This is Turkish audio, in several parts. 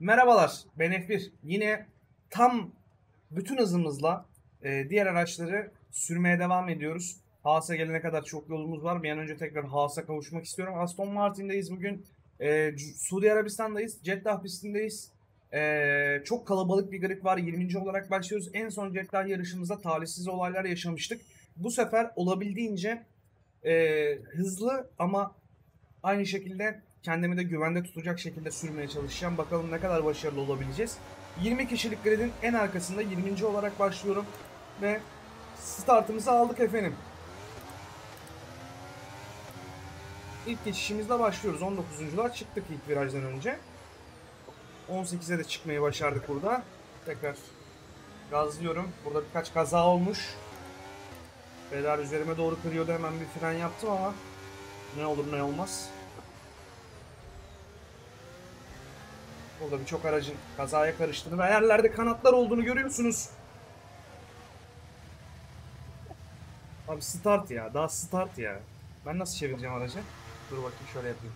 Merhabalar, ben F1. Yine tam bütün hızımızla e, diğer araçları sürmeye devam ediyoruz. Haas'a gelene kadar çok yolumuz var. Bir an önce tekrar Haas'a kavuşmak istiyorum. Aston Martin'deyiz bugün. E, Suudi Arabistan'dayız. Jeddah pistindeyiz. E, çok kalabalık bir grid var. 20. olarak başlıyoruz. En son Jeddah yarışımızda talihsiz olaylar yaşamıştık. Bu sefer olabildiğince e, hızlı ama aynı şekilde kendimi de güvende tutacak şekilde sürmeye çalışacağım. Bakalım ne kadar başarılı olabileceğiz. 20 kişilik gridin en arkasında 20. olarak başlıyorum ve startımızı aldık efendim. İlk geçişimizle başlıyoruz. 19'uncular çıktık ilk virajdan önce. 18'e de çıkmayı başardık burada. Tekrar gazlıyorum. Burada birkaç kaza olmuş. Bedar üzerime doğru kırıyordu. Hemen bir fren yaptım ama ne olur ne olmaz. Burada birçok aracın kazaya karıştığını ve yerlerde kanatlar olduğunu görüyorsunuz. Abi start ya. Daha start ya. Ben nasıl çevireceğim aracı? Dur bakayım şöyle yapayım.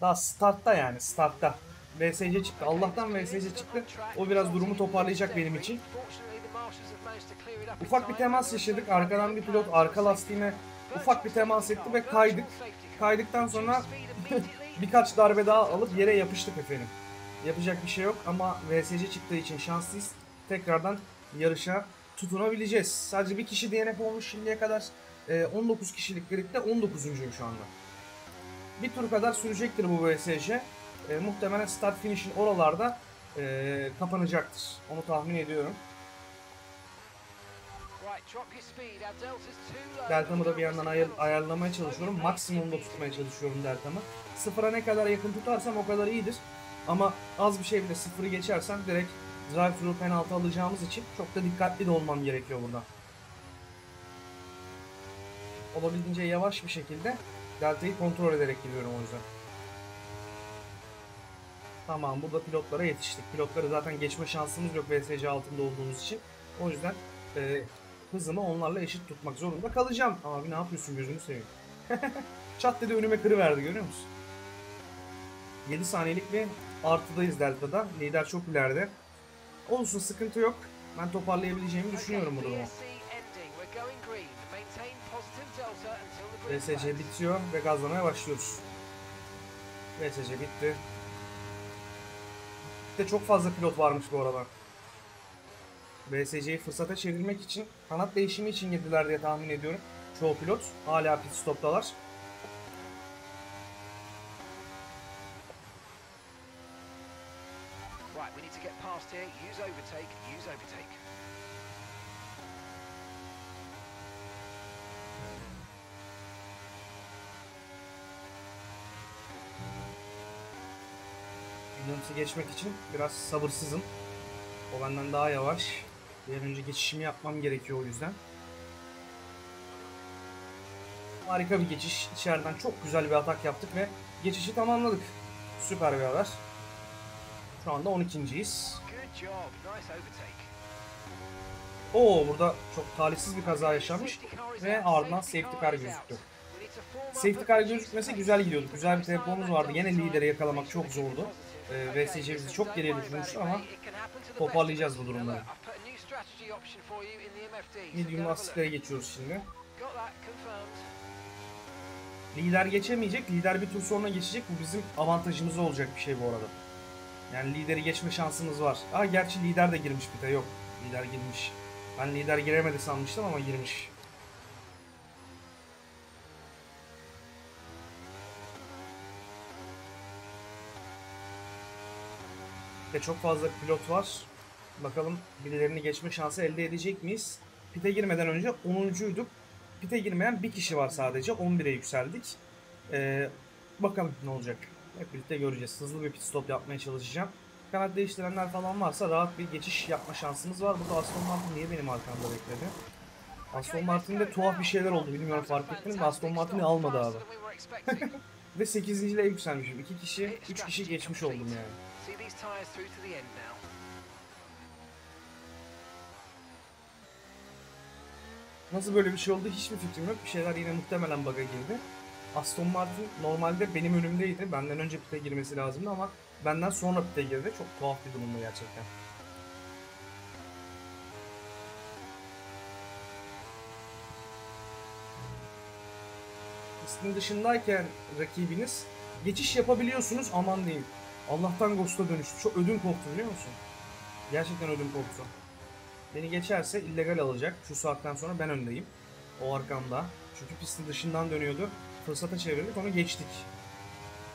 Daha startta yani startta. VSC çıktı. Allah'tan VSC çıktı. O biraz durumu toparlayacak benim için. Ufak bir temas yaşadık. Arkadan bir pilot arka lastiğime ufak bir temas etti ve kaydık. Kaydıktan sonra birkaç darbe daha alıp yere yapıştık efendim. Yapacak bir şey yok ama VSC çıktığı için şanslıyız. Tekrardan yarışa tutunabileceğiz. Sadece bir kişi DNF olmuş şimdiye kadar. Ee, 19 kişilik gridde 19'uncuyum şu anda. Bir tur kadar sürecektir bu VSC. Ee, muhtemelen start finish'in oralarda ee, kapanacaktır. Onu tahmin ediyorum. Deltamı da bir yandan ayar- ayarlamaya çalışıyorum. Maksimumda tutmaya çalışıyorum deltamı. Sıfıra ne kadar yakın tutarsam o kadar iyidir. Ama az bir şey bile sıfırı geçersem direkt drive-thru penaltı alacağımız için çok da dikkatli de olmam gerekiyor burada. Olabildiğince yavaş bir şekilde deltayı kontrol ederek gidiyorum o yüzden. Tamam burada pilotlara yetiştik. Pilotları zaten geçme şansımız yok VSC altında olduğumuz için. O yüzden e, hızımı onlarla eşit tutmak zorunda kalacağım. Abi ne yapıyorsun gözünü seveyim. Çat dedi önüme kırıverdi görüyor musun? 7 saniyelik bir artıdayız Delta'da. Lider çok ileride. Olsun sıkıntı yok. Ben toparlayabileceğimi düşünüyorum bu durumu. VSC bitiyor ve gazlamaya başlıyoruz. VSC bitti. Bir de çok fazla pilot varmış bu arada. VSC'yi fırsata çevirmek için, kanat değişimi için girdiler diye tahmin ediyorum. Çoğu pilot hala pit stoptalar. Right, we need here. Use overtake. Use overtake. Williams'ı geçmek için biraz sabırsızım. O benden daha yavaş. Bir önce geçişimi yapmam gerekiyor o yüzden. Harika bir geçiş. İçeriden çok güzel bir atak yaptık ve geçişi tamamladık. Süper bir haber. Şu anda 12.yiz. Oo burada çok talihsiz bir kaza yaşanmış ve ardından safety car gözüktü. Safety car gözükmese güzel gidiyorduk. Güzel bir tempomuz vardı. Yine lideri yakalamak çok zordu. Ee, VSC bizi çok geriye düşürmüştü ama toparlayacağız bu durumları. medium lastiklere geçiyoruz şimdi. Lider geçemeyecek. Lider bir tur sonra geçecek. Bu bizim avantajımız olacak bir şey bu arada. Yani lideri geçme şansımız var. Aa gerçi lider de girmiş bir de yok. Lider girmiş. Ben lider giremedi sanmıştım ama girmiş. Ve çok fazla pilot var. Bakalım birilerini geçme şansı elde edecek miyiz? Pite girmeden önce 10'uncuyduk. Pite girmeyen bir kişi var sadece. 11'e yükseldik. Ee, bakalım ne olacak. Hep birlikte göreceğiz. Hızlı bir pit stop yapmaya çalışacağım. Kanat değiştirenler falan varsa rahat bir geçiş yapma şansımız var. Burada Aston Martin niye benim arkamda bekledi? Aston Martin'de tuhaf bir şeyler oldu. Bilmiyorum fark ettiniz mi? Aston Martin'i almadı abi. Ve 8. ile yükselmişim. 2 kişi, 3 kişi geçmiş oldum yani. Nasıl böyle bir şey oldu hiçbir fikrim yok. Bir şeyler yine muhtemelen bug'a girdi. Aston Martin normalde benim önümdeydi. Benden önce pite girmesi lazımdı ama benden sonra pite girdi. Çok tuhaf bir durumda gerçekten. Pistin dışındayken rakibiniz geçiş yapabiliyorsunuz aman diyeyim. Allah'tan Ghost'a dönüştü. Çok ödüm koptu biliyor musun? Gerçekten ödüm koptu. Beni geçerse illegal alacak. Şu saatten sonra ben öndeyim. O arkamda. Çünkü pistin dışından dönüyordu. Fırsata çevirdik onu geçtik.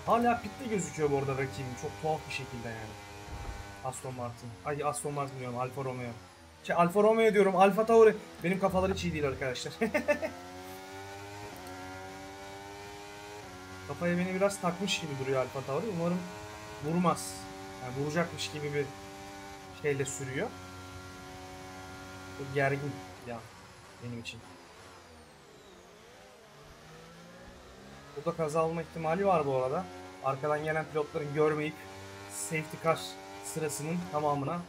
Hala pitte gözüküyor bu arada rakibim. Çok tuhaf bir şekilde yani. Aston Martin. Ay Aston Martin diyorum. Alfa Romeo. Şey, Alfa Romeo diyorum. Alfa Tauri. Benim kafalar hiç iyi değil arkadaşlar. Kafaya beni biraz takmış gibi duruyor Alfa Tauri. Umarım vurmaz. Yani vuracakmış gibi bir şeyle sürüyor. Çok gergin ya benim için. Burada kaza olma ihtimali var bu arada. Arkadan gelen pilotların görmeyip safety car sırasının tamamına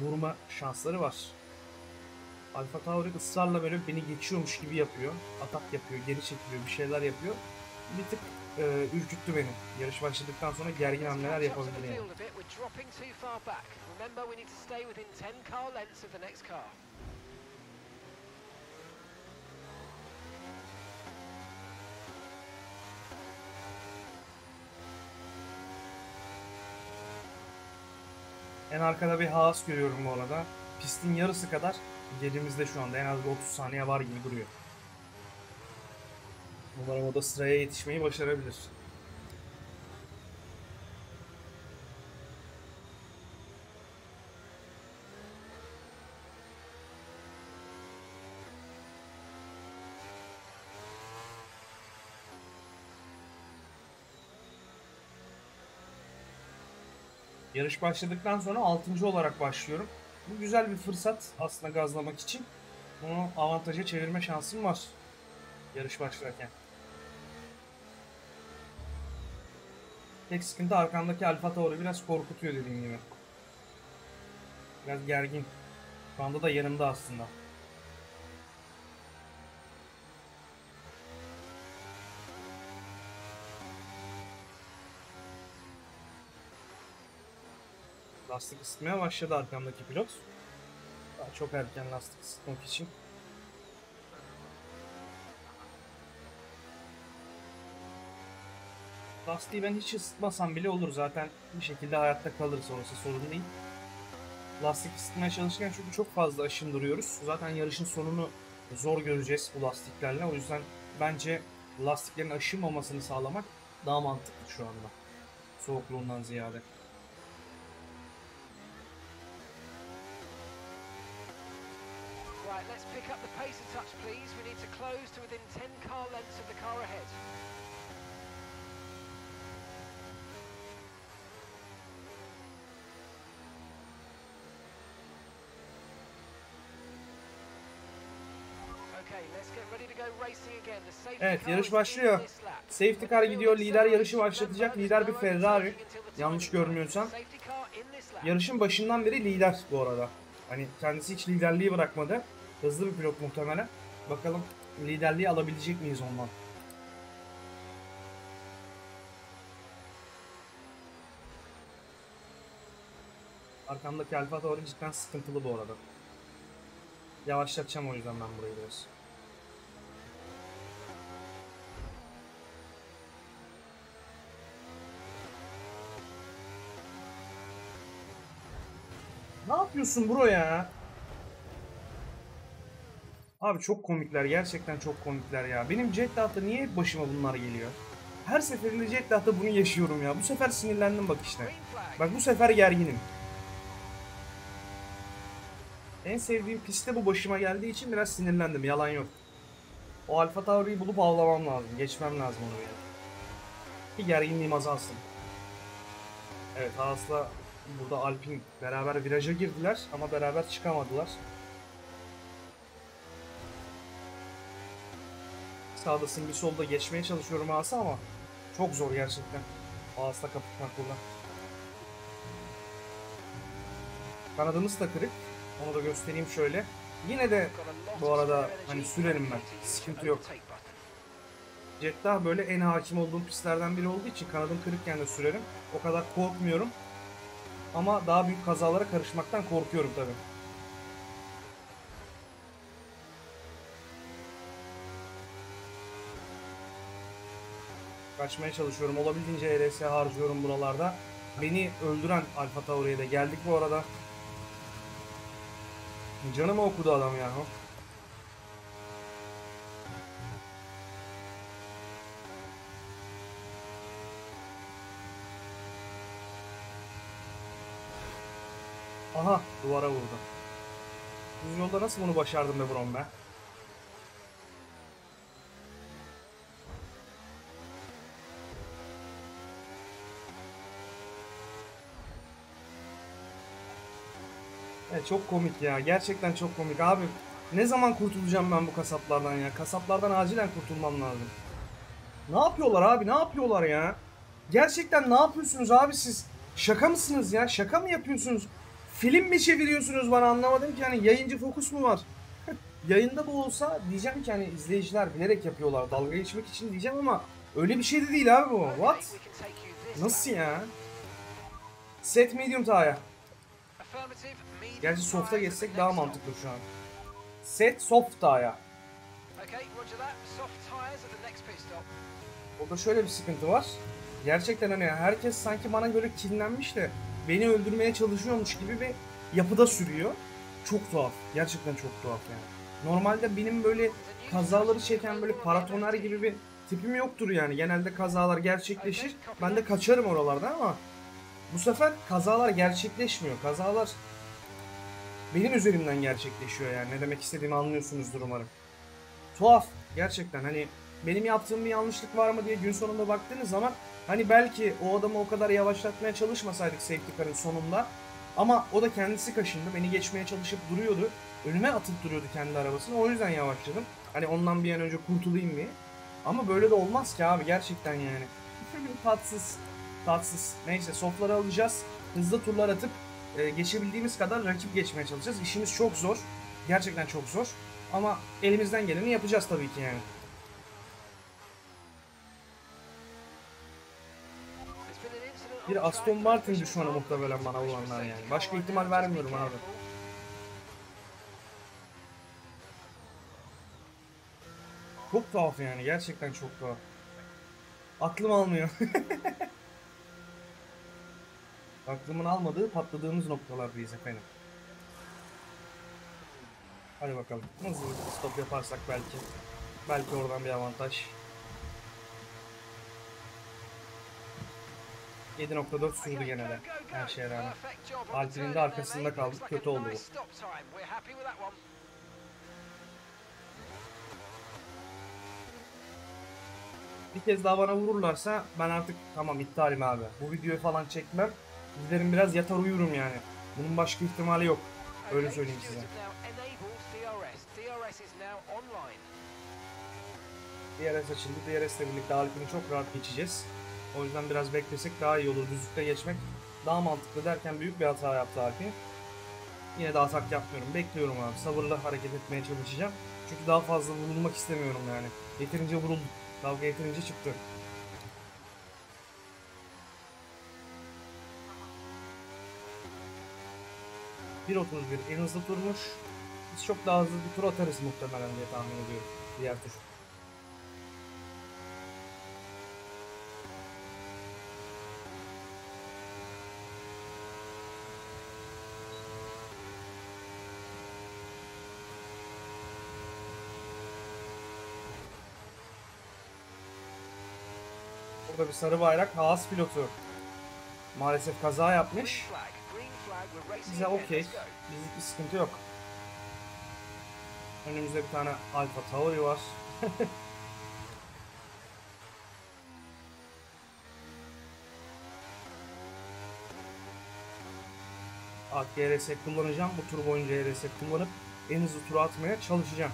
vurma şansları var. Alfa Tauri ısrarla böyle beni geçiyormuş gibi yapıyor. Atak yapıyor, geri çekiliyor, bir şeyler yapıyor. Bir tık e, ürküttü beni. Yarış başladıktan sonra gergin hamleler yapabilir yani. field a bit. We're dropping too far back. Remember, we need to stay within 10 car lengths of the next car. En arkada bir Haas görüyorum bu arada. Pistin yarısı kadar gerimizde şu anda. En az bir 30 saniye var gibi duruyor. Umarım o da sıraya yetişmeyi başarabilir. Yarış başladıktan sonra 6. olarak başlıyorum. Bu güzel bir fırsat aslında gazlamak için. Bunu avantaja çevirme şansım var. Yarış başlarken. Tek sıkıntı arkamdaki Alfa Tauri biraz korkutuyor dediğim gibi. Biraz gergin. Şu anda da yanımda aslında. Lastik ısıtmaya başladı arkamdaki pilot. Daha çok erken lastik ısıtmak için. Lastiği ben hiç ısıtmasam bile olur zaten bir şekilde hayatta kalır sonrası sorun değil. Lastik ısıtmaya çalışırken çünkü çok fazla aşındırıyoruz. Zaten yarışın sonunu zor göreceğiz bu lastiklerle. O yüzden bence lastiklerin aşınmamasını sağlamak daha mantıklı şu anda. Soğukluğundan ziyade. Touch, please. We need to close to within 10 car lengths of the car ahead. Evet, yarış başlıyor. Safety car gidiyor. Lider yarışı başlatacak. Lider bir Ferrari. Yanlış görmüyorsam. Yarışın başından beri lider bu arada. Hani kendisi hiç liderliği bırakmadı. Hızlı bir pilot muhtemelen. Bakalım liderliği alabilecek miyiz ondan? Arkamdaki Alfa Tauri cidden sıkıntılı bu arada. Yavaşlatacağım o yüzden ben burayı biraz. Ne yapıyorsun bro ya? Abi çok komikler gerçekten çok komikler ya. Benim Jettah'ta niye hep başıma bunlar geliyor? Her seferinde Jettah'ta bunu yaşıyorum ya. Bu sefer sinirlendim bak işte. Bak bu sefer gerginim. En sevdiğim pistte bu başıma geldiği için biraz sinirlendim. Yalan yok. O Alfa Tauri'yi bulup avlamam lazım. Geçmem lazım onu yani. Ki gerginliğim azalsın. Evet Haas'la burada Alpine beraber viraja girdiler ama beraber çıkamadılar. Sağdasın bir solda geçmeye çalışıyorum Haas'a ama çok zor gerçekten. Haas'la kapatmak burada. Kanadımız da kırık. Onu da göstereyim şöyle. Yine de bu arada hani sürerim ben. Sıkıntı yok. Jeddah böyle en hakim olduğum pistlerden biri olduğu için kanadım kırıkken de sürerim. O kadar korkmuyorum. Ama daha büyük kazalara karışmaktan korkuyorum tabii. Kaçmaya çalışıyorum. Olabildiğince ERS harcıyorum buralarda. Beni öldüren Alfa Tauri'ye de geldik bu arada. Canımı okudu adam ya. Aha duvara vurdu. Düz yolda nasıl bunu başardım be Brom be? Evet, çok komik ya. Gerçekten çok komik abi. Ne zaman kurtulacağım ben bu kasaplardan ya? Kasaplardan acilen kurtulmam lazım. Ne yapıyorlar abi? Ne yapıyorlar ya? Gerçekten ne yapıyorsunuz abi siz? Şaka mısınız ya? Şaka mı yapıyorsunuz? Film mi çeviriyorsunuz bana anlamadım ki hani yayıncı fokus mu var? Yayında bu olsa diyeceğim ki hani izleyiciler bilerek yapıyorlar dalga geçmek için diyeceğim ama öyle bir şey de değil abi bu. What? Nasıl ya? Set medium tire. Gerçi soft'a geçsek daha mantıklı şu an. Set soft tire. Okay, roger that. Soft tyres at the next pit stop. Burada şöyle bir sıkıntı var. Gerçekten hani herkes sanki bana göre kinlenmiş de beni öldürmeye çalışıyormuş gibi bir yapıda sürüyor. Çok tuhaf. Gerçekten çok tuhaf yani. Normalde benim böyle kazaları çeken böyle paratoner gibi bir tipim yoktur yani. Genelde kazalar gerçekleşir. Ben de kaçarım oralardan ama bu sefer kazalar gerçekleşmiyor. Kazalar benim üzerimden gerçekleşiyor yani. Ne demek istediğimi anlıyorsunuzdur umarım. Tuhaf. Gerçekten hani benim yaptığım bir yanlışlık var mı diye gün sonunda baktığınız zaman hani belki o adamı o kadar yavaşlatmaya çalışmasaydık safety car'ın sonunda ama o da kendisi kaşındı. Beni geçmeye çalışıp duruyordu. Önüme atıp duruyordu kendi arabasını. O yüzden yavaşladım. Hani ondan bir an önce kurtulayım diye. Ama böyle de olmaz ki abi gerçekten yani. tatsız. Tatsız. Neyse softları alacağız. Hızlı turlar atıp e, geçebildiğimiz kadar rakip geçmeye çalışacağız. İşimiz çok zor. Gerçekten çok zor. Ama elimizden geleni yapacağız tabii ki yani. Bir on Aston. Martin düşmanı muhtemelen bana safety yani. Başka ihtimal vermiyorum abi. Çok tuhaf yani. Gerçekten çok tuhaf. Aklım almıyor. Aklımın almadığı patladığımız noktalardayız efendim. Hadi bakalım. Hızlı bir stop yaparsak belki. Belki oradan bir avantaj. 7.4 sürdü gene Her şeye rağmen. Alpin'in de arkasında kaldık. Kötü oldu bu. Bir kez daha bana vururlarsa ben artık tamam iptalim abi. Bu videoyu falan çekmem. Giderim biraz yatar uyurum yani. Bunun başka ihtimali yok. Öyle söyleyeyim size. DRS açıldı. DRS ile birlikte Alpin'i çok rahat geçeceğiz. O yüzden biraz beklesek daha iyi olur. Düzlükte geçmek daha mantıklı derken büyük bir hata yaptı Alpin. Yine de atak yapmıyorum. Bekliyorum abi. Sabırla hareket etmeye çalışacağım. Çünkü daha fazla vurulmak istemiyorum yani. Yeterince vuruldum. Kavga yeterince çıktı. ...1.31 en hızlı turmuş. Biz çok daha hızlı bir tur atarız muhtemelen diye tahmin ediyorum. Diğer tur. Burada bir sarı bayrak Haas pilotu. Maalesef kaza yapmış. Bize okey. Bizlik bir sıkıntı yok. Önümüzde bir tane Alfa Tauri var. At GRS kullanacağım. Bu tur boyunca GRS kullanıp en hızlı turu atmaya çalışacağım.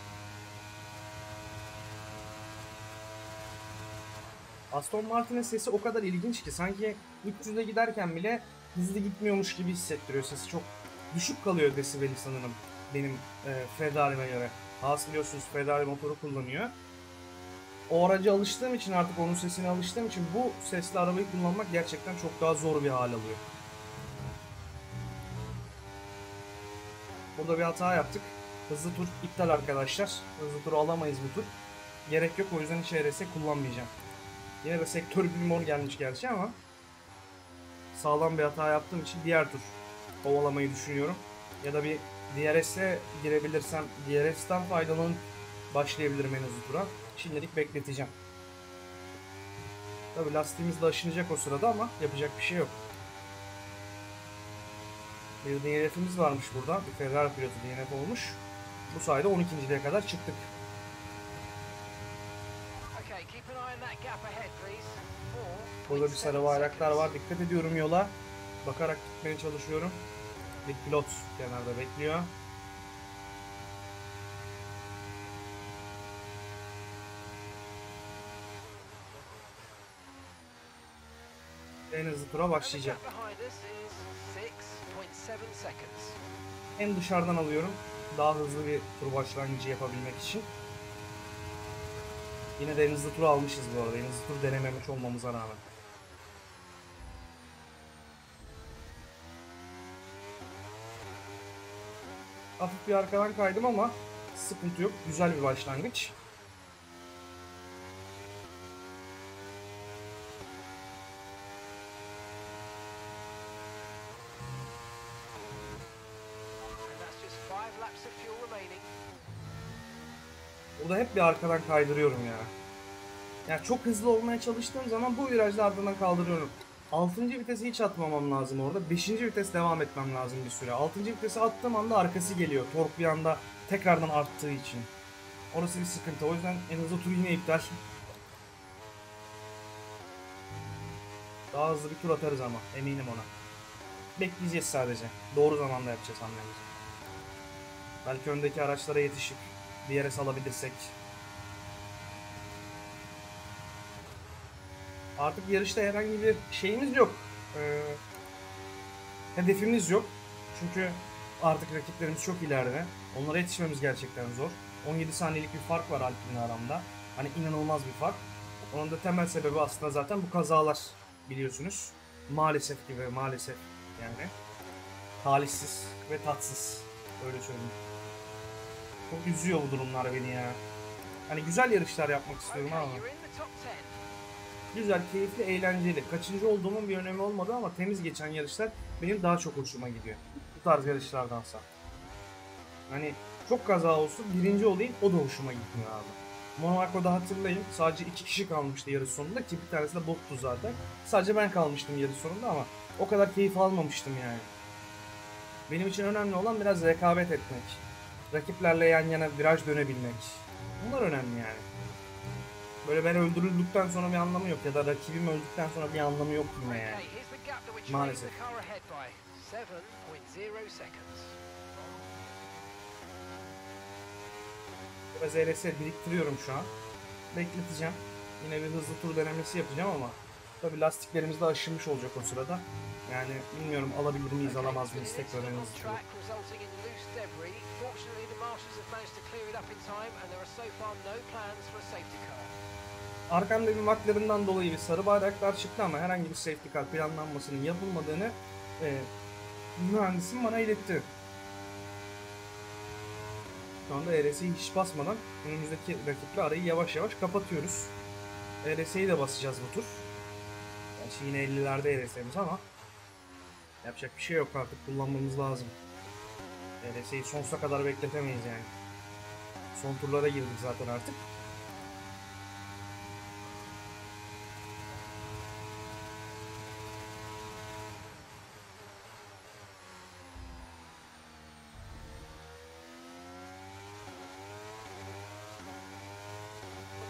Aston Martin'in sesi o kadar ilginç ki sanki 300'e giderken bile hızlı gitmiyormuş gibi hissettiriyor. Sesi çok düşük kalıyor desibeli sanırım benim e, Ferrari'me göre. Haas biliyorsunuz Ferrari motoru kullanıyor. o araca alıştığım için artık onun sesine alıştığım için bu sesli arabayı kullanmak gerçekten çok daha zor bir hal alıyor. Burada bir hata yaptık. Hızlı tur iptal arkadaşlar. Hızlı tur alamayız bu tur. Gerek yok o yüzden hiç RS kullanmayacağım. Yine de sektör bir mor gelmiş gerçi ama sağlam bir hata yaptığım için diğer tur kovalamayı düşünüyorum. Ya da bir DRS'e girebilirsem DRS'ten faydalanıp başlayabilirim en hızlı tura. Şimdilik bekleteceğim. Tabi lastiğimiz de aşınacak o sırada ama yapacak bir şey yok. Bir DNF'imiz varmış burada. Bir Ferrari pilotu DNF olmuş. Bu sayede 12.liğe kadar çıktık. Okay, keep an eye on that gap ahead, please. Four Burada bir sarı bayraklar var. Dikkat ediyorum yola. Bakarak gitmeye çalışıyorum. Bir pilot kenarda bekliyor. En hızlı tura başlayacak. gap behind us is 6.7 seconds. En dışarıdan alıyorum. Daha hızlı bir tur başlangıcı yapabilmek için. Yine de en hızlı tur almışız bu arada. En hızlı tur denememiş olmamıza rağmen. Hafif bir arkadan kaydım ama sıkıntı yok. Güzel bir başlangıç. Burada hep bir arkadan kaydırıyorum ya. Yani çok hızlı olmaya çalıştığım zaman bu virajda ardından kaldırıyorum. 6. vitesi hiç atmamam lazım orada. 5. vites devam etmem lazım bir süre. 6. vitesi attığım anda arkası geliyor. Tork bir anda tekrardan arttığı için. Orası bir sıkıntı. O yüzden en hızlı tur yine iptal. Daha hızlı bir tur atarız ama eminim ona. Bekleyeceğiz sadece. Doğru zamanda yapacağız hamlemizi. Belki öndeki araçlara yetişip bir yere salabilirsek. Artık yarışta herhangi bir şeyimiz yok. Ee, hedefimiz yok. Çünkü artık rakiplerimiz çok ileride. Onlara yetişmemiz gerçekten zor. 17 saniyelik bir fark var Alpine'le aramda. Hani inanılmaz bir fark. Onun da temel sebebi aslında zaten bu kazalar biliyorsunuz. Maalesef gibi maalesef yani. Talihsiz ve tatsız. Öyle söyleyeyim. Çok üzüyor bu durumlar beni ya. Hani güzel yarışlar yapmak istiyorum ama. you're in the top 10. Güzel, keyifli, eğlenceli. Kaçıncı olduğumun bir önemi olmadı ama temiz geçen yarışlar benim daha çok hoşuma gidiyor. Bu tarz yarışlardansa. Hani çok kaza olsun, birinci olayım o da hoşuma gitmiyor abi. Monaco'da hatırlayın sadece iki kişi kalmıştı yarış sonunda ki bir tanesi de bottu zaten. Sadece ben kalmıştım yarış sonunda ama o kadar keyif almamıştım yani. Benim için önemli olan biraz rekabet etmek. Rakiplerle yan yana viraj dönebilmek. Bunlar önemli yani. Böyle ben öldürüldükten sonra bir anlamı yok ya da rakibim öldükten sonra bir anlamı yok yine yani. Maalesef. the car ahead by. 7.0 seconds. Biraz ERS biriktiriyorum şu an. Bekleteceğim. Yine bir hızlı tur denemesi yapacağım ama tabi lastiklerimiz de aşınmış olacak o sırada. Yani bilmiyorum alabilir miyiz alamaz mıyız tekrar. Arkamda bir McLaren'dan dolayı bir sarı bayraklar çıktı ama herhangi bir safety car planlanmasının yapılmadığını e, mühendisim bana iletti. Şu anda ERS'yi hiç basmadan önümüzdeki rakiple arayı yavaş yavaş kapatıyoruz. ERS'yi de basacağız bu tur. Gerçi yine 50'lerde ERS'imiz ama yapacak bir şey yok artık kullanmamız lazım. ERS'yi sonsuza kadar bekletemeyiz yani. Son turlara girdik zaten artık.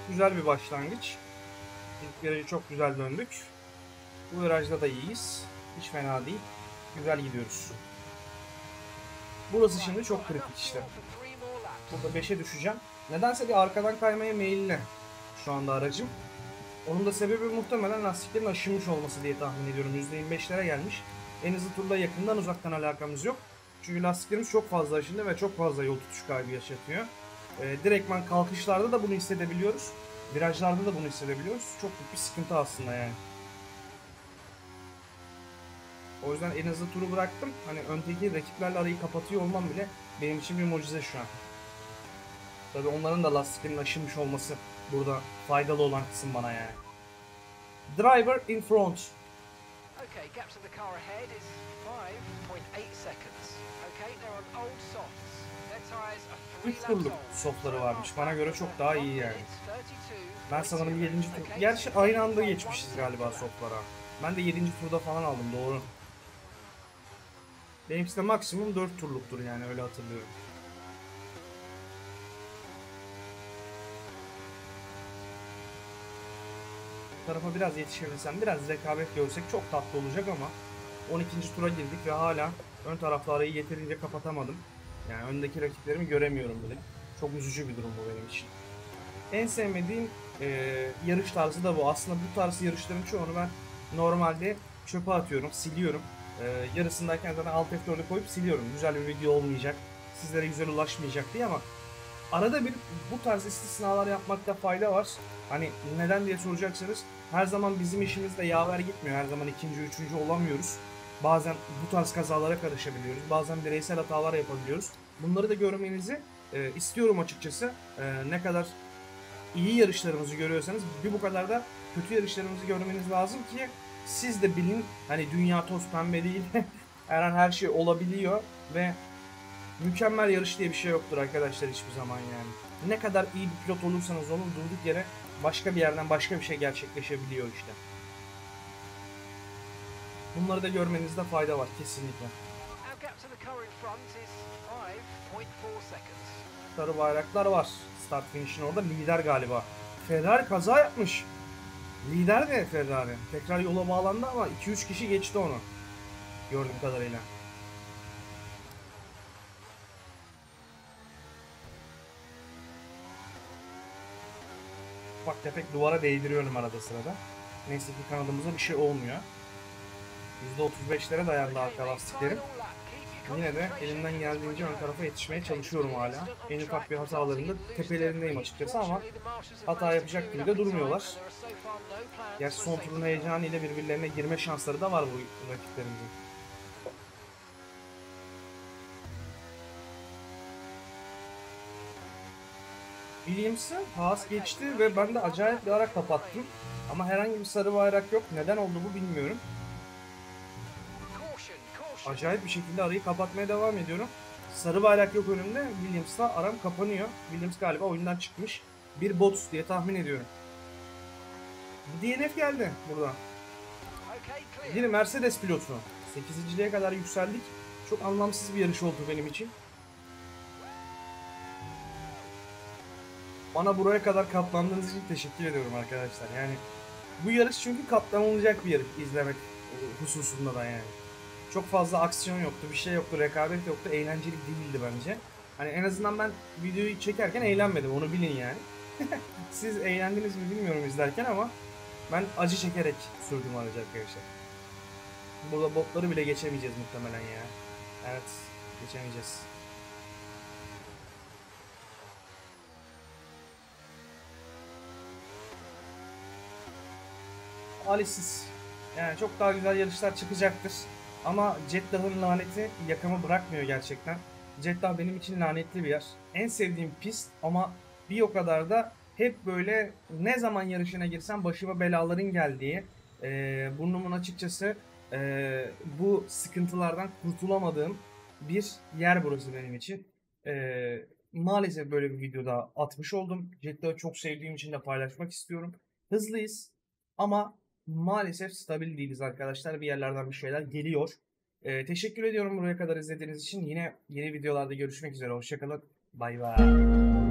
Güzel bir başlangıç. İlk virajı çok güzel döndük. Bu virajda da iyiyiz. Hiç fena değil. Güzel gidiyoruz. Burası şimdi çok kritik işte. Burada 5'e düşeceğim. Nedense bir arkadan kaymaya meyilli şu anda aracım. Onun da sebebi muhtemelen lastiklerin aşınmış olması diye tahmin ediyorum. %25'lere gelmiş. En hızlı turla yakından uzaktan alakamız yok. Çünkü lastiklerimiz çok fazla aşındı ve çok fazla yol tutuş kaybı yaşatıyor. Ee, direktman kalkışlarda da bunu hissedebiliyoruz. Virajlarda da bunu hissedebiliyoruz. Çok büyük bir sıkıntı aslında yani. O yüzden en hızlı turu bıraktım. Hani öndeki rakiplerle arayı kapatıyor olmam bile benim için bir mucize şu an. Tabii onların da lastiklerinin aşınmış olması burada faydalı olan kısım bana yani. Driver in front. Okay, gap to the car ahead is 5.8 seconds. Okay, they're on old softs. Their tyres are 3 Üç laps turluk softları varmış. Bana göre çok daha iyi yani. Ben sanırım 7. 7. tur. Gerçi aynı anda geçmişiz galiba softlara. Ben de 7. turda falan aldım doğru. Benimkisi de maksimum 4 turluktur yani öyle hatırlıyorum. Tarafa biraz yetişebilsem, biraz rekabet görsek çok tatlı olacak ama 12. tura girdik ve hala ön taraflı arayı yeterince kapatamadım. Yani öndeki rakiplerimi göremiyorum bile. Çok üzücü bir durum bu benim için. En sevmediğim e, yarış tarzı da bu. Aslında bu tarz yarışların çoğunu ben normalde çöpe atıyorum, siliyorum. E, yarısındayken zaten alt F4'e koyup siliyorum. Güzel bir video olmayacak, sizlere güzel ulaşmayacak diye ama arada bir bu tarz istisnalar yapmakta fayda var. Hani neden diye soracaksanız her zaman bizim işimizde yaver gitmiyor. Her zaman ikinci, üçüncü olamıyoruz. Bazen bu tarz kazalara karışabiliyoruz. Bazen bireysel hatalar yapabiliyoruz. Bunları da görmenizi e, istiyorum açıkçası. E, ne kadar iyi yarışlarımızı görüyorsanız bir bu kadar da kötü yarışlarımızı görmeniz lazım ki siz de bilin hani dünya toz pembe değil. her an her şey olabiliyor ve mükemmel yarış diye bir şey yoktur arkadaşlar hiçbir zaman yani. Ne kadar iyi bir pilot olursanız olun durduk yere başka bir yerden başka bir şey gerçekleşebiliyor işte. Bunları da görmenizde fayda var kesinlikle. Our gap to the car in front is 5.4 seconds. Sarı bayraklar var. Start finish'in orada lider galiba. Ferrari kaza yapmış. Lider de Ferrari. Tekrar yola bağlandı ama 2-3 kişi geçti onu. Gördüğüm kadarıyla. Ufak tefek duvara değdiriyorum arada sırada. Neyse ki kanadımıza bir şey olmuyor. %35'lere dayandı arka lastiklerim. Yine de elimden geldiğince ön tarafa yetişmeye çalışıyorum hala. En ufak bir hatalarında tepelerindeyim açıkçası ama hata yapacak gibi de durmuyorlar. Gerçi son turun heyecanıyla birbirlerine girme şansları da var bu rakiplerimizin. Williams'ı Haas geçti ve ben de acayip bir ara kapattım. Ama herhangi bir sarı bayrak yok. Neden oldu bu bilmiyorum. Acayip bir şekilde arayı kapatmaya devam ediyorum. Sarı bayrak yok önümde. Williams'la aram kapanıyor. Williams galiba oyundan çıkmış. Bir bot diye tahmin ediyorum. Bir DNF geldi burada. Yine Mercedes pilotu. 8.liğe kadar yükseldik. Çok anlamsız bir yarış oldu benim için. Bana buraya kadar katlandığınız için teşekkür ediyorum arkadaşlar. Yani bu yarış çünkü katlanılacak bir yarış izlemek hususunda da yani. Çok fazla aksiyon yoktu, bir şey yoktu, rekabet yoktu, eğlenceli değildi bence. Hani en azından ben videoyu çekerken eğlenmedim, onu bilin yani. Siz eğlendiniz mi bilmiyorum izlerken ama ben acı çekerek sürdüm aracı arkadaşlar. Burada botları bile geçemeyeceğiz muhtemelen ya. Evet, geçemeyeceğiz. Talihsiz. Yani çok daha güzel yarışlar çıkacaktır. Ama Jeddah'ın laneti yakamı bırakmıyor gerçekten. Jeddah benim için lanetli bir yer. En sevdiğim pist ama bir o kadar da hep böyle ne zaman yarışına girsem başıma belaların geldiği, e, burnumun açıkçası e, bu sıkıntılardan kurtulamadığım bir yer burası benim için. E, maalesef böyle bir videoda atmış oldum. Jeddah'ı çok sevdiğim için de paylaşmak istiyorum. Hızlıyız ama maalesef stabil değiliz arkadaşlar. Bir yerlerden bir şeyler geliyor. Ee, teşekkür ediyorum buraya kadar izlediğiniz için. Yine yeni videolarda görüşmek üzere. Hoşçakalın. Bay bay.